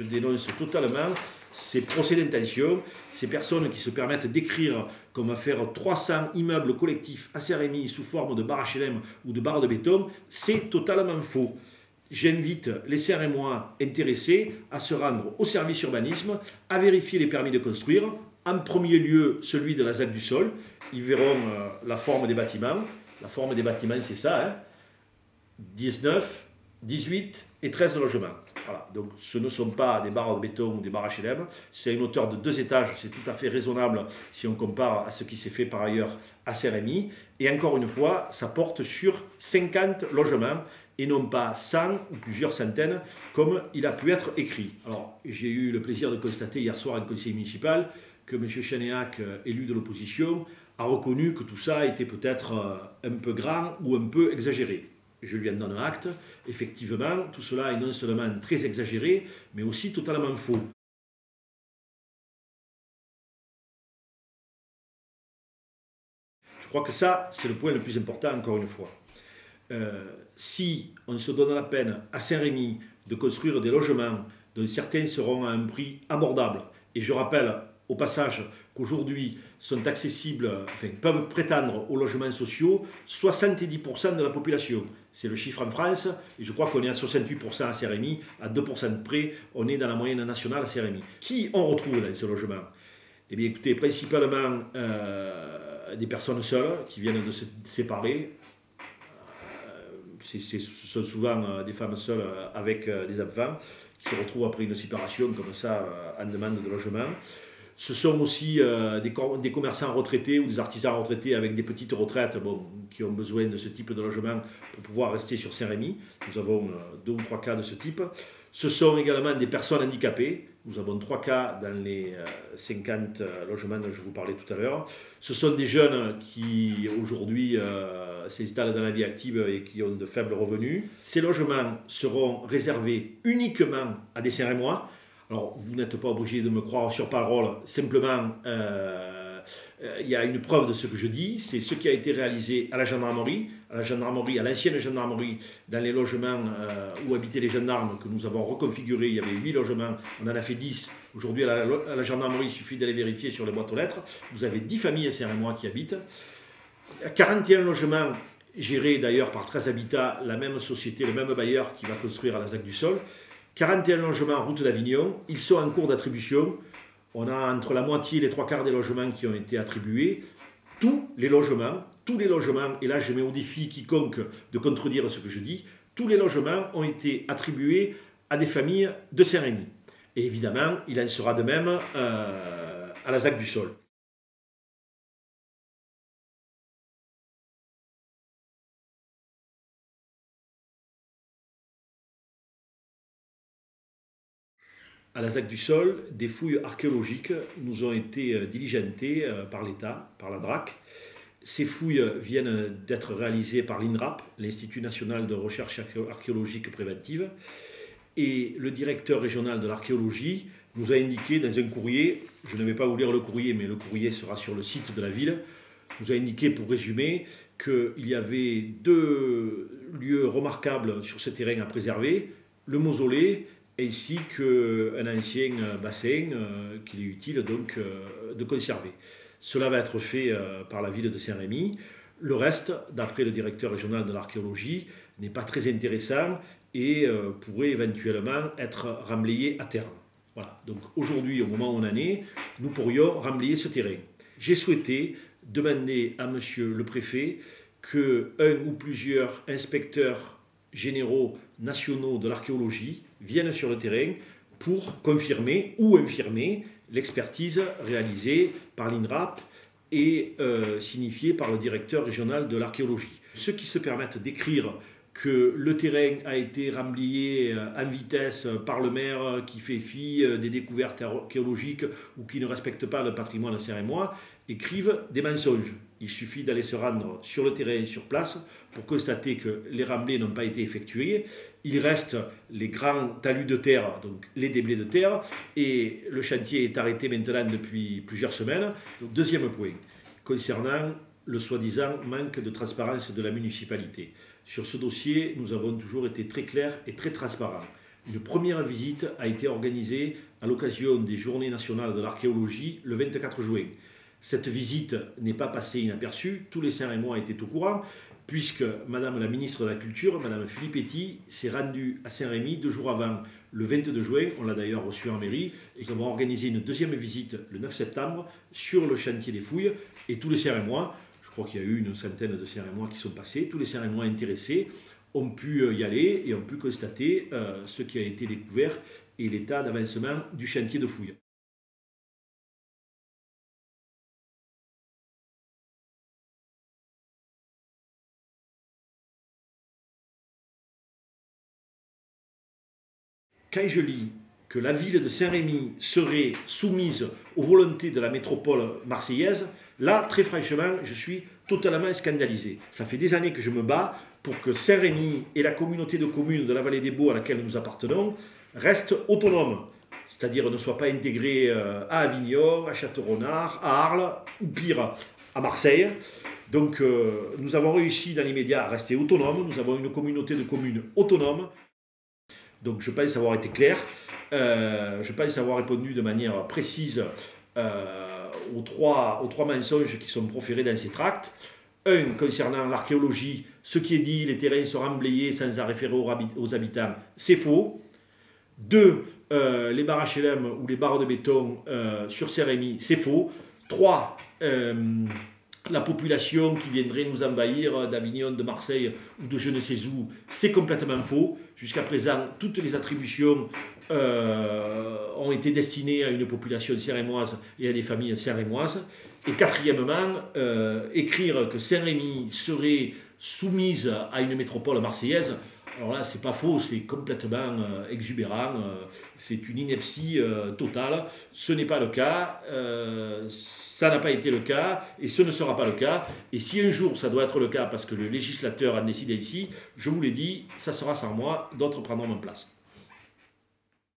Je dénonce totalement ces procès d'intention, ces personnes qui se permettent d'écrire comme à faire 300 immeubles collectifs à Saint-Rémy sous forme de barres HLM ou de barres de béton. C'est totalement faux. J'invite les Saint-Rémois intéressés à se rendre au service urbanisme, à vérifier les permis de construire. En premier lieu, celui de la ZAC du sol. Ils verront euh, la forme des bâtiments. La forme des bâtiments, c'est ça. Hein 19, 18 et 13 logements. Ce ne sont pas des barres de béton ou des barres HLM, c'est une hauteur de deux étages, c'est tout à fait raisonnable si on compare à ce qui s'est fait par ailleurs à Saint-Rémy. Et encore une fois, ça porte sur 50 logements et non pas 100 ou plusieurs centaines comme il a pu être écrit. Alors j'ai eu le plaisir de constater hier soir un conseil municipal que M. Chanéac, élu de l'opposition, a reconnu que tout ça était peut-être euh, un peu grand ou un peu exagéré je lui en donne acte, effectivement, tout cela est non seulement très exagéré, mais aussi totalement faux. Je crois que ça, c'est le point le plus important, encore une fois. Euh, si on se donne la peine à Saint-Rémy de construire des logements dont certains seront à un prix abordable, et je rappelle au passage qu'aujourd'hui sont accessibles, enfin, peuvent prétendre aux logements sociaux 70% de la population. C'est le chiffre en France, et je crois qu'on est à 68% à CRMI, à 2% de près, on est dans la moyenne nationale à CRMI. Qui on retrouve dans ces logements? Eh bien écoutez, principalement euh, des personnes seules qui viennent de se séparer, euh, ce sont souvent euh, des femmes seules avec des enfants qui se retrouvent après une séparation comme ça en demande de logement. Ce sont aussi euh, des, commerçants retraités ou des artisans retraités avec des petites retraites qui ont besoin de ce type de logement pour pouvoir rester sur Saint-Rémy. Nous avons euh, deux ou trois cas de ce type. Ce sont également des personnes handicapées. Nous avons trois cas dans les 50 euh, logements dont je vous parlais tout à l'heure. Ce sont des jeunes qui aujourd'hui s'installent dans la vie active et qui ont de faibles revenus. Ces logements seront réservés uniquement à des Saint-Rémois alors, vous n'êtes pas obligé de me croire sur parole, simplement, euh, euh, il y a une preuve de ce que je dis, c'est ce qui a été réalisé à la gendarmerie, à la gendarmerie, à l'ancienne gendarmerie, dans les logements euh, où habitaient les gendarmes, que nous avons reconfigurés, il y avait 8 logements, on en a fait 10. Aujourd'hui, à, la, gendarmerie, il suffit d'aller vérifier sur les boîtes aux lettres, vous avez 10 familles, c'est un mois qui habitent. 41 logements gérés d'ailleurs par 13 Habitats, la même société, le même bailleur qui va construire à la ZAC du Sol. 41 logements en route d'Avignon, ils sont en cours d'attribution. On a entre la moitié et les trois quarts des logements qui ont été attribués. Tous les logements, tous les logements, et là je mets au défi quiconque de contredire ce que je dis, tous les logements ont été attribués à des familles de Saint-Rémy. Et évidemment, il en sera de même euh, à la ZAC du Sol. À la ZAC du Sol, des fouilles archéologiques nous ont été euh, diligentées euh, par l'État, par la DRAC. Ces fouilles viennent d'être réalisées par l'INRAP, l'Institut national de recherche archéologique préventive, et le directeur régional de l'archéologie nous a indiqué dans un courrier, je ne vais pas vous lire le courrier, mais le courrier sera sur le site de la ville, nous a indiqué pour résumer qu'il y avait deux lieux remarquables sur ce terrain à préserver, le mausolée ainsi qu'un ancien bassin euh, qu'il est utile donc euh, de conserver. Cela va être fait euh, par la ville de Saint-Rémy. Le reste, d'après le directeur régional de l'archéologie, n'est pas très intéressant et pourrait éventuellement être remblayé à terme. Voilà. Donc aujourd'hui, au moment où on en est, nous pourrions remblayer ce terrain. J'ai souhaité demander à monsieur le préfet que un ou plusieurs inspecteurs généraux nationaux de l'archéologie viennent sur le terrain pour confirmer ou infirmer l'expertise réalisée par l'INRAP et euh, signifiée par le directeur régional de l'archéologie. Ceux qui se permettent d'écrire que le terrain a été euh, en vitesse par le maire qui fait fi euh, des découvertes archéologiques ou qui ne respecte pas le patrimoine moi écrivent des mensonges. Il suffit d'aller se rendre sur le terrain, sur place, pour constater que les remblais n'ont pas été effectués. Il reste les grands talus de terre, donc les déblais de terre, et le chantier est arrêté maintenant depuis plusieurs semaines. deuxième point, concernant le soi-disant manque de transparence de la municipalité. Sur ce dossier, nous avons toujours été très clairs et très transparents. Une première visite a été organisée à l'occasion des Journées nationales de l'archéologie le 24 juin. Cette visite n'est pas passée inaperçue, tous les Saint-Rémois étaient au courant, puisque Madame la ministre de la Culture, Madame Filippetti, s'est rendue à Saint-Rémy deux jours avant, le 22 juin, on l'a d'ailleurs reçu en mairie, et nous avons organisé une deuxième visite le 9 septembre sur le chantier des fouilles, et tous les Saint-Rémois, je crois qu'il y a eu une centaine de Saint-Rémois qui sont passés, tous les Saint-Rémois intéressés ont pu euh, y aller et ont pu constater euh, ce qui a été découvert et l'état d'avancement du chantier de fouilles. quand je lis que la ville de Saint-Rémy serait soumise aux volontés de la métropole marseillaise, là, très franchement, je suis totalement scandalisé. Ça fait des années que je me bats pour que Saint-Rémy et la communauté de communes de la vallée des Beaux à laquelle nous appartenons restent autonomes, c'est-à-dire ne soient pas intégrés euh, à Avignon, à Château-Renard, à Arles, ou pire, à Marseille. Donc euh, nous avons réussi dans l'immédiat à rester autonomes, nous avons une communauté de communes autonome. Donc je pense avoir été clair, euh, je pense avoir répondu de manière précise euh, aux, trois, aux trois mensonges qui sont proférés dans ces tracts. Un, concernant l'archéologie, ce qui est dit, les terrains sont emblayés sans en référer aux, habitants, c'est faux. Deux, euh, les barres HLM ou les barres de béton sur Cérémy, c'est faux. Trois, la population qui viendrait nous envahir d'Avignon, de Marseille ou de je ne sais où, c'est complètement faux. Jusqu'à présent, toutes les attributions euh, ont été destinées à une population sérémoise et à des familles sérémoises. Et quatrièmement, euh, écrire que Saint-Rémy serait soumise à une métropole marseillaise, alors là, c'est pas faux, c'est complètement euh, exubérant, euh, c'est une ineptie euh, totale. Ce n'est pas le cas, ça n'a pas été le cas, et ce ne sera pas le cas. Et si un jour ça doit être le cas parce que le législateur a décidé ici, je vous l'ai dit, ça sera sans moi, d'autres prendront ma place.